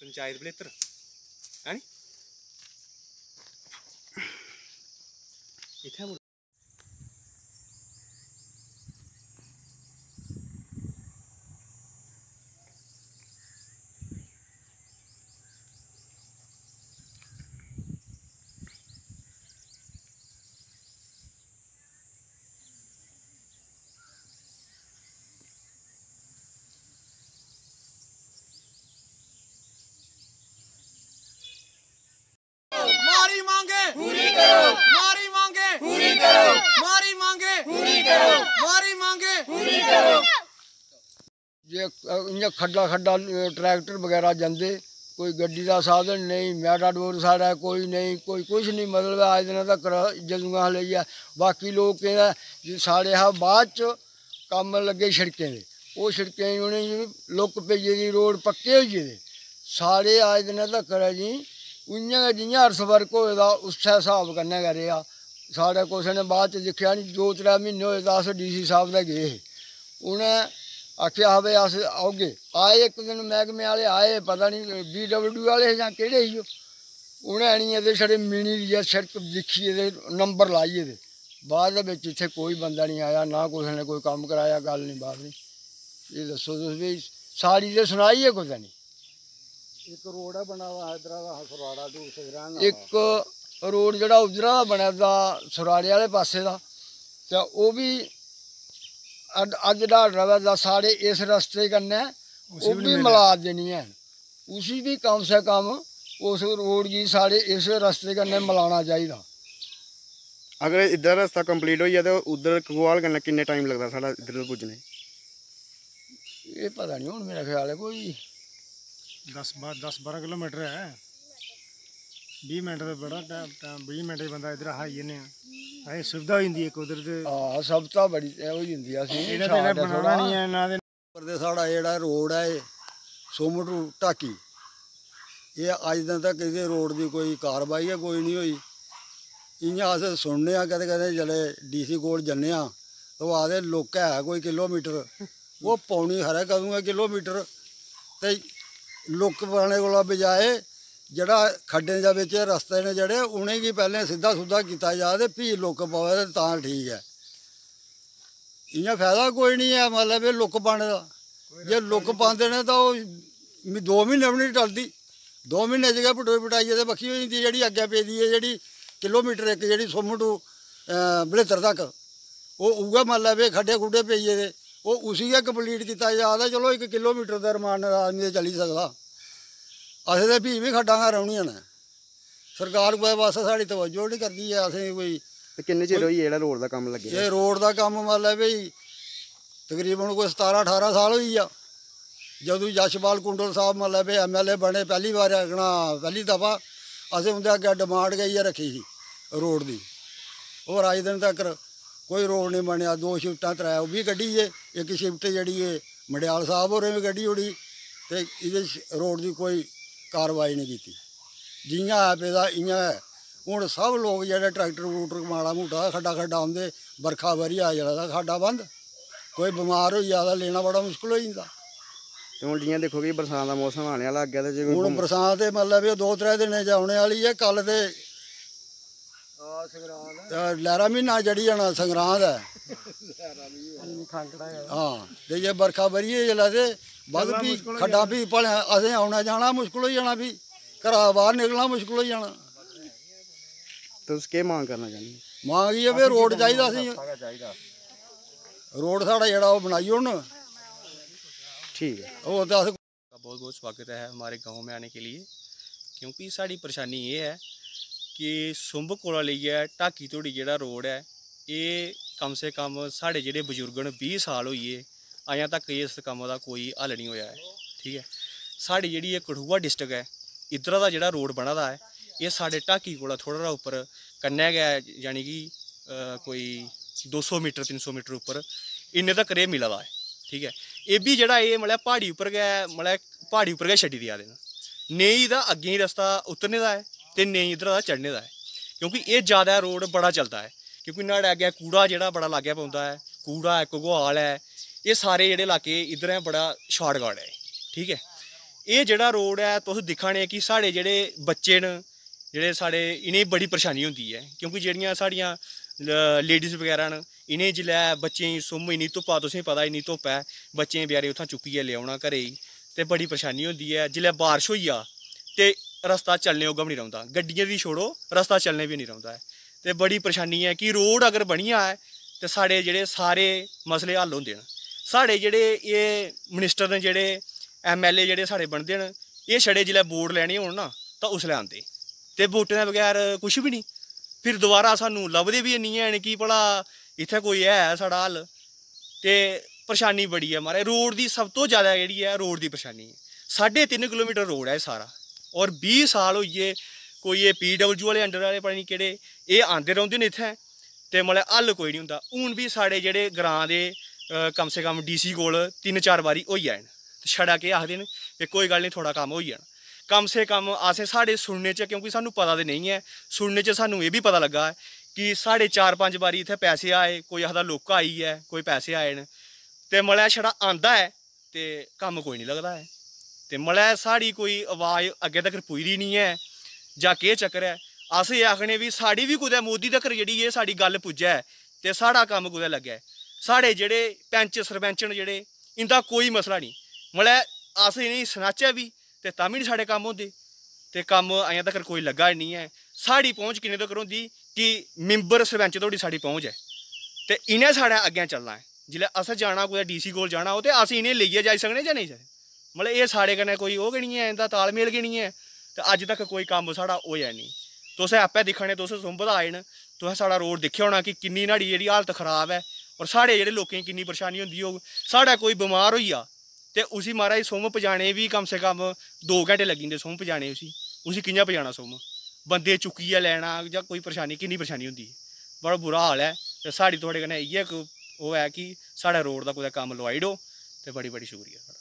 ਪੰਚਾਇਤ ਬਲੇਤਰ ਹੈ ਨੀ ਇੱਥੇ ਮੁੜ ਮਾਰੀ ਮੰਗੇ ਪੂਰੀ ਕਰੋ ਮਾਰੀ ਮੰਗੇ ਪੂਰੀ ਕਰੋ ਮਾਰੀ ਮੰਗੇ ਪੂਰੀ ਕਰੋ ਮਾਰੀ ਮੰਗੇ ਪੂਰੀ ਕਰੋ ਜੇ ਇੰਜ ਖੱਡਾ ਖੱਡਾ ਅ, ਟਰੈਕਟਰ ਵਗੈਰਾ ਜਾਂਦੇ ਕੋਈ ਗੱਡੀ ਦਾ ਸਾਧਨ ਨਹੀਂ ਮੈਟਾਡੋਰ ਸਾਡਾ ਕੋਈ ਨਹੀਂ ਕੋਈ ਕੁਝ ਨਹੀਂ ਮਤਲਬ ਅੱਜ ਦਿਨਾਂ ਤੱਕ ਜਦੂਆਂ ਲਈ ਆ ਬਾਕੀ ਲੋਕ ਕਹਿੰਦਾ ਜੀ ਸਾਡੇ ਆ ਬਾਅਦ ਚ ਕੰਮ ਲੱਗੇ ਸੜਕਾਂ ਦੇ ਉਹ ਸੜਕਾਂ ਹੀ ਉਹਨੇ ਜੀ ਲੁੱਕ ਪਈਏ ਦੀ ਰੋਡ ਪੱਕੇ ਹੋਈਏ ਦੇ ਸਾਰੇ ਅੱਜ ਦਿਨਾਂ ਤੱਕ ਹੈ ਜੀ ਉਈਆਂ ਜਿਹੀਆਂ ਅਰਸ ਵਰਕ ਹੋਏਦਾ ਉਸੇ ਹਿਸਾਬ ਕਰਨਾ ਕਰਿਆ ਸਾਡੇ ਕੁਛ ਨੇ ਬਾਅਦ ਚ ਦੇਖਿਆ ਨਹੀਂ ਦੋ ਤਿੰਨ ਮਹੀਨੇ ਹੋਏ ਤਾਂ ਅਸ ਡੀਸੀ ਸਾਹਿਬ ਦਾ ਗਏ। ਉਹਨੇ ਆਖਿਆ ਹਵੇ ਅਸ ਆਉਗੇ ਆਏ ਇੱਕ ਦਿਨ ਮਹਿਕਮੇ ਵਾਲੇ ਆਏ ਪਤਾ ਨਹੀਂ ਬੀਡਬਲਯੂ ਵਾਲੇ ਜਾਂ ਕਿਹੜੇ ਉਹ। ਉਹਨੇ ਨਹੀਂ ਇਹਦੇ ਛੜੇ ਮਿਣੀ ਦੀ ਜਾਂ ਸੜਕ ਦਿਖੀ ਇਹਦੇ ਨੰਬਰ ਲਾਈ ਇਹਦੇ। ਬਾਅਦ ਦੇ ਵਿੱਚ ਇੱਥੇ ਕੋਈ ਬੰਦਾ ਨਹੀਂ ਆਇਆ ਨਾ ਕਿਸੇ ਨੇ ਕੋਈ ਕੰਮ ਕਰਾਇਆ ਗੱਲ ਨਹੀਂ ਬਾਤ ਨਹੀਂ ਇਹ ਦੱਸੋ ਤੁਸੀਂ ਵੀ ਸਾਰੀ ਦੇ ਸੁਣਾਈ ਹੈ ਕੁਝ ਨਹੀਂ ਇੱਕ ਰੋਡ ਹੈ ਬਣਾ ਵਾ ਇਧਰ ਦਾ ਹਸਰਾੜਾ ਦੂਰ ਸਗਰਾਂ ਇੱਕ ਰੋਡ ਜਿਹੜਾ ਉਜਰਾ ਦਾ ਬਣਿਆ ਦਾ ਸੁਰਾੜੇ ਵਾਲੇ ਪਾਸੇ ਦਾ ਤੇ ਉਹ ਵੀ ਅੱਜ- ਦਾ ਰਵਾ ਦਾ ਸਾਰੇ ਇਸ ਰਸਤੇ ਕਰਨਾ ਉਹ ਵੀ ਮਿਲਾ ਦੇਣੀ ਹੈ। ਉਸੀ ਵੀ ਕਮ ਸੇ ਕਮ ਉਸ ਰੋਡ ਜੀ ਸਾਡੇ ਇਸ ਰਸਤੇ ਕਰਨੇ ਮਿਲਾਉਣਾ ਚਾਹੀਦਾ। ਅਗਰ ਇੱਧਰ ਰਸਤਾ ਕੰਪਲੀਟ ਹੋਈ ਹੈ ਤੇ ਉਧਰ ਕਗਵਾਲ ਕਰਨਾ ਕਿੰਨੇ ਟਾਈਮ ਲੱਗਦਾ ਸਾਡਾ ਇੱਧਰ ਪੁੱਜਣੇ? ਇਹ ਪਤਾ ਨਹੀਂ ਹੁਣ ਮੇਰਾ ਖਿਆਲ ਹੈ ਕੋਈ। 10 10 12 ਕਿਲੋਮੀਟਰ ਹੈ। 20 ਮਿੰਟ ਦਾ ਬੜਾ ਟਾਈਮ 20 ਮਿੰਟ ਦੇ ਬੰਦਾ ਇਧਰ ਹਾਈ ਜਨੇ ਆ। ਐ ਸੁਵਿਧਾ ਹੋ ਜਾਂਦੀ ਹੈ ਇੱਕ ਉਧਰ ਤੇ। ਆ ਸਭ ਤੋਂ ਬੜੀ ਇਹ ਹੋ ਜਾਂਦੀ ਆ ਸੀ ਇਹਨਾਂ ਤੇ ਇਹਨਾਂ ਬਣਾਉਣਾ ਨਹੀਂ ਹੈ ਇਹਨਾਂ ਦੇ ਉੱਪਰ ਦੇ ਸਾਡਾ ਜਿਹੜਾ ਰੋਡ ਹੈ ਇਹ ਸੋਮੂ ਟੂ ਢਾਕੀ। ਇਹ ਅੱਜ ਦਿਨ ਤੱਕ ਇਹਦੇ ਰੋਡ ਦੀ ਕੋਈ ਕਾਰਵਾਈ ਹੈ ਕੋਈ ਨਹੀਂ ਹੋਈ। ਇਆਂ ਅਸੀਂ ਸੁਣਨੇ ਆ ਕਦੇ ਕਦੇ ਜਲੇ ਡੀਸੀ ਕੋਲ ਜੰਨੇ ਆ ਉਹ ਆਦੇ ਲੋਕ ਹੈ ਕੋਈ ਕਿਲੋਮੀਟਰ। ਉਹ ਪੌਣੀ ਹਰੇ ਕਦੂਗਾ ਕਿਲੋਮੀਟਰ। ਤੇ ਲੁੱਕ ਪਾਣੇ ਕੋਲੋਂ ਬਜਾਏ ਜਿਹੜਾ ਖੱਡੇ ਦੇ ਵਿੱਚ ਰਸਤੇ ਨੇ ਜਿਹੜੇ ਉਹਨੇ ਕੀ ਪਹਿਲੇ ਸਿੱਧਾ ਸੁੱਧਾ ਕੀਤਾ ਜਾ ਤੇ ਭੀ ਲੁੱਕ ਪਵੇ ਤੇ ਠੀਕ ਹੈ। ਇਆਂ ਫਾਇਦਾ ਕੋਈ ਨਹੀਂ ਹੈ ਮਤਲਬ ਇਹ ਲੁੱਕ ਪਾਣੇ ਦਾ ਜੇ ਲੁੱਕ ਪਾਉਂਦੇ ਨੇ ਤਾਂ ਉਹ ਵੀ ਦੋ ਮਹੀਨੇ ਵੀ ਨਹੀਂ ਟਲਦੀ। ਦੋ ਮਹੀਨੇ ਜਗ੍ਹਾ ਪਟੋਈ ਪਟਾਈ ਤੇ ਬੱਖੀ ਹੋ ਜਾਂਦੀ ਜਿਹੜੀ ਅੱਗੇ ਪੈਦੀ ਹੈ ਜਿਹੜੀ ਕਿਲੋਮੀਟਰ ਇੱਕ ਜਿਹੜੀ ਸੁੰਮ ਟੂ ਬਲੇਤਰ ਤੱਕ। ਉਹ ਉਗਾ ਮਤਲਬ ਇਹ ਖੱਡੇ ਖੁੱਡੇ ਪਈਏ ਦੇ। ਉਹ ਉਸੀ ਦਾ ਕੰਪਲੀਟ ਕੀਤਾ ਜਾਂਦਾ ਚਲੋ ਇੱਕ ਕਿਲੋਮੀਟਰ ਦਾ ਰਮਾਨ ਆਦਮੀ ਚੱਲੀ ਸਕਦਾ। ਅਸੀਂ ਤੇ ਵੀ ਵੀ ਖੱਡਾਂਗਾ ਰਹਿਣੀਆਂ ਨੇ। ਸਰਕਾਰ ਕੋਈ ਬਸ ਸਾਡੀ ਤਵੱਜੋ ਨਹੀਂ ਕਰਦੀ ਹੈ ਅਸੀਂ ਕੋਈ ਤੇ ਕਿੰਨੇ ਚਿਰ ਹੋਈ ਜਿਹੜਾ ਰੋਡ ਦਾ ਕੰਮ ਲੱਗਿਆ? ਇਹ ਰੋਡ ਦਾ ਕੰਮ ਮਤਲਬ ਵੀ ਤਕਰੀਬਨ ਕੋਈ 17 18 ਸਾਲ ਹੋਈ ਆ। ਜਦੋਂ ਜਸ਼ਪਾਲ ਕੁੰਡਲ ਸਾਹਿਬ ਮਤਲਬ ਵੀ ਐਮਐਲਏ ਬਣੇ ਪਹਿਲੀ ਵਾਰ ਅਗਣਾ ਪਹਿਲੀ ਦਫਾ ਅਸੀਂ ਉਹਦੇ ਅੱਗੇ ਡਿਮਾਂਡ ਗਈ ਆ ਰੱਖੀ ਸੀ ਰੋਡ ਦੀ। ਉਹ ਰਾਜ ਦਿਨ ਤੱਕ ਕੋਈ ਰੋਡ ਨਹੀਂ ਬਣਿਆ ਦੋ ਸ਼ਿਫਟਾਂ ਤਰਾ ਉਹ ਵੀ ਕੱਢੀ ਏ ਇੱਕ ਸ਼ਿਫਟ ਜਿਹੜੀ ਏ ਮੜਿਆਲ ਸਾਹਿਬ ਹੋਰੇ ਵੀ ਗੱਡੀ ਉੜੀ ਤੇ ਇਹਦੇ ਰੋਡ ਦੀ ਕੋਈ ਕਾਰਵਾਈ ਨਹੀਂ ਕੀਤੀ। ਜੀਆਂ ਆਪੇ ਦਾ ਇਆਂ ਹੈ। ਹੁਣ ਸਭ ਲੋਕ ਜਿਹੜੇ ਟਰੈਕਟਰ ਟਰੂਟਰ ਮਾੜਾ ਮੋਟਾ ਖੱਡਾ ਖੱਡਾ ਹੁੰਦੇ ਵਰਖਾ ਵਰੀ ਆ ਜਿਹੜਾ ਦਾ ਖਾਡਾ ਬੰਦ। ਕੋਈ ਬਿਮਾਰ ਹੋਈ ਜ਼ਿਆਦਾ ਲੈਣਾ ਬੜਾ ਮੁਸ਼ਕਲ ਹੋ ਜਾਂਦਾ। ਤੇ ਹੁਣ ਜਿਵੇਂ ਦੇਖੋ ਕਿ ਬਰਸਾਤ ਦਾ ਮੌਸਮ ਆਣੇ ਵਾਲਾ ਅੱਗੇ ਤੇ ਜੇ ਹੁਣ ਬਰਸਾਤ ਦੇ ਮਤਲਬ ਇਹ ਦੋ ਤਰੇ ਦਿਨੇ ਜਾਉਣੇ ਵਾਲੀ ਹੈ ਕੱਲ ਤੇ ਆ ਸੰਗਰਾਂਦ ਲਹਿਰਾ ਮਹੀਨਾ ਜੜੀ ਜਾਣਾ ਸੰਗਰਾਂਦ ਹੈ। ਹਾਂ ਤੇ ਜੇ ਵਰਖਾ ਵਰੀਏ ਜਲਾ ਤੇ ਵੱਧ ਵੀ ਖੱਡਾ ਵੀ ਭਲਿਆ ਅਸੀਂ ਆਉਣਾ ਜਾਣਾ ਮੁਸ਼ਕਲ ਹੋ ਜਾਣਾ ਵੀ ਘਰਾਂ ਬਾਹਰ ਨਿਕਲਣਾ ਮੁਸ਼ਕਲ ਹੋ ਜਾਣਾ ਤੁਸੀਂ ਕੀ ਮੰਗ ਕਰਨਾ ਚਾਹੁੰਦੇ ਮੰਗ ਇਹ ਵੀ ਰੋਡ ਚਾਹੀਦਾ ਸੀ ਰੋਡ ਸਾਡਾ ਜਿਹੜਾ ਉਹ ਬਣਾਈ ਹੁਣ ਠੀਕ ਹੈ ਉਹ ਤਾਂ ਅਸੀਂ का बहुत बहुत स्वागत है हमारे गांव में आने के लिए क्योंकि साड़ी परेशानी ये है कि सुंभ कोला लेइयै ढाकी धोड़ी जेह्ड़ा रोड है ਇਹ ਕਮ ਸੇ ਕਮ ਸਾਡੇ ਜਿਹੜੇ ਬਜ਼ੁਰਗ ਨੇ 20 ਸਾਲ ਹੋਈਏ ਅਜੇ ਤੱਕ ਇਸ ਕੰਮ ਦਾ ਕੋਈ ਹੱਲ ਨਹੀਂ ਹੋਇਆ ਹੈ ਠੀਕ ਹੈ। ਸਾਡੀ ਜਿਹੜੀ ਇਹ ਕਠੂਆ ਡਿਸਟ੍ਰਿਕਟ ਹੈ ਇੱਧਰ ਦਾ ਜਿਹੜਾ ਰੋਡ ਬਣਾ ਹੈ ਇਹ ਸਾਡੇ ਢਾਕੀ ਕੋਲ ਥੋੜਾ ਜਿਹਾ ਉੱਪਰ ਕੰਨਿਆ ਗਿਆ ਯਾਨੀ ਕਿ ਅ, ਕੋਈ 200 ਮੀਟਰ 300 ਮੀਟਰ ਉੱਪਰ ਇੰਨੇ ਤੱਕ ਰੇ ਮਿਲਾ ਦਾ ਹੈ ਠੀਕ ਹੈ। ਇਹ ਵੀ ਜਿਹੜਾ ਇਹ ਮਤਲਬ ਪਹਾੜੀ ਉੱਪਰ ਗਿਆ ਮਤਲਬ ਪਹਾੜੀ ਉੱਪਰ ਗਿਆ ਛੱਡੀ ਦਿਆ ਦੇਣਾ ਨਹੀਂ ਇਹਦਾ ਅੱਗੇ ਹੀ ਰਸਤਾ ਉਤਰਨੇ ਦਾ ਹੈ ਤੇ ਨਹੀਂ ਇਧਰ ਦਾ ਚੜ੍ਹਨੇ ਦਾ ਹੈ ਕਿਉਂਕਿ ਇਹ ਜ਼ਿਆਦਾ ਰੋਡ ਬੜਾ ਚੱਲਦਾ ਹੈ ਕਿਉਂਕਿ ਨਾਲ ਅੱਗੇ ਕੂੜਾ ਜਿਹੜਾ ਬੜਾ ਲੱਗਿਆ ਪਾਉਂਦਾ ਹੈ ਕੂੜਾ ਹੈ ਘਗਵਾਲ ਹੈ ਇਹ सारे जेह्ड़े लाके इद्धर ऐ बड़ा शार्टकट ऐ ठीक ऐ एह् जेह्ड़ा रोड ऐ तुस दिक्खा ने कि साढ़े जेह्ड़े बच्चे न जेह्ड़े साढ़े इ'नेंगी बड़ी परेशानी होंदी ऐ क्योंकि जेह्ड़ियां साढ़ियां लेडीज़ बगैरा न इ'नेंगी जिल्लै बच्चें गी सुम इन्नी धुप्पा तुसेंगी पता इन्नी धुप्प ऐ बच्चें बचैरे उत्थां चुक्कियै लेई औना घरै गी ते बड़ी परेशानी होंदी ऐ जिल्लै बारिश होई जा ते रस्ता चलने जोगा बी निं रौंह्दा गड्डियें बी छोड़ो रस्ता चलने बी निं रौंह्दा ऐ ते बड़ी परेशानी ऐ कि रोड अगर बनी जाए ते साढ़े जेह्ड़े सारे मसले हल होंदे न साढ़े जेह्ड़े एह् मिनिस्टर न जेह्ड़े एमएलए जेह्ड़े साढ़े बनदे न एह् छड़े जिल्लै वोट लैने होन ना तां उसलै आंदे ते वोटें दे बगैर कुछ बी नहीं फिर दोबारा सानूं लभदे बी निं हैन कि भला इत्थै कोई है साढ़ा हल ते परेशानी बड़ी ऐ महाराज रोड दी सब तो ज्यादा जेह्ड़ी ऐ रोड दी परेशानी ऐ साड्ढे तिन्न किलोमीटर रोड ऐ एह् सारा और 20 साल होई गे कोई एह् पी डब्ल्यू आह्ले अंडर आह्ले पता निं केह्ड़े एह् आंदे रौंह्दे न इत्थै ते मतलब हल कोई निं होंदा हून बी साढ़े जेह्ड़े ग्रां दे अ, कम से कम डीसी कोल तिन्न चार बारी होई आए न ते छड़ा केह् आखदे न कि कोई गल्ल नहीं थोड़ा कम्म होई जाना कम से कम असें साढ़े सुनने च क्योंकि सानूं पता ते नहीं ऐ सुनने च सानूं एह् बी पता लग्गा है कि साढ़े चार पंज बारी इत्थै पैसे आए कोई आखदा लौह्का आई ऐ कोई पैसे आए न ते मतलब छड़ा आंदा ऐ ते कम्म कोई नहीं लगदा ऐ ते मतलब साढ़ी कोई आवाज़ अग्गें तक्कर पुजदी नहीं ऐ जां केह् चक्कर ऐ अस एह् आखने भी साढ़ी बी कुदै मोदी तक्कर जेह्ड़ी एह् साढ़ी गल्ल पुज्जै ते साढ़ा कम्म कुदै लग्गै साढ़े जेह्ड़े पैंच सरपैंच न जेह्ड़े इंदा कोई मसला नहीं मतलब अस इ'नेंगी सनाचै बी ते तां बी निं साढ़े कम्म होंदे ते कम्म अजें तक्कर कोई लग्गा निं ऐ साढ़ी पहुंच किन्ने तक्कर होंदी कि मिंबर सरपैंच धोड़ी साढ़ी पहुंच ऐ ते इ'नें साढ़े अग्गें चलना ऐ जिल्लै असें जाना कुदै डीसी कोल जाना हो ते अस इ'नें लेइयै जाई सकने जां नेईं जाई मतलब एह् साढ़े कन्नै कोई ओह् गै निं ऐ इंदा तालमेल गै निं ऐ ते अज्ज तक कोई कम्म साढ़ा होएआ निं तुस आपें दिक्खा ने तुस सुंब दा आए न तुसें साढ़ा रोड दिक्खेआ होना कि किन्नी न्हाड़ी जेह्ड़ी हालत खराब ऐ और साढ़े जेह्ड़े लोकें गी किन्नी परेशानी होंदी होग साढ़ा कोई बमार होई जा ते उसी महाराज सुम्म पजाने बी कम से कम दो घैंटे लग्गी जंदे सुम्म पजाने उसी उसी कि'यां पजाना सुम्म बंदे चुक्कियै लैना जां कोई परेशानी किन्नी परेशानी होंदी ऐ बड़ा बुरा हाल ऐ ते साढ़ी थुआढ़े कन्नै इ'यै इक ओह् ऐ कि साढ़े रोड दा कुदै कम्म लोआई ओड़ो ते बड़ी बड़ी शुक्रिया थुआढ़ा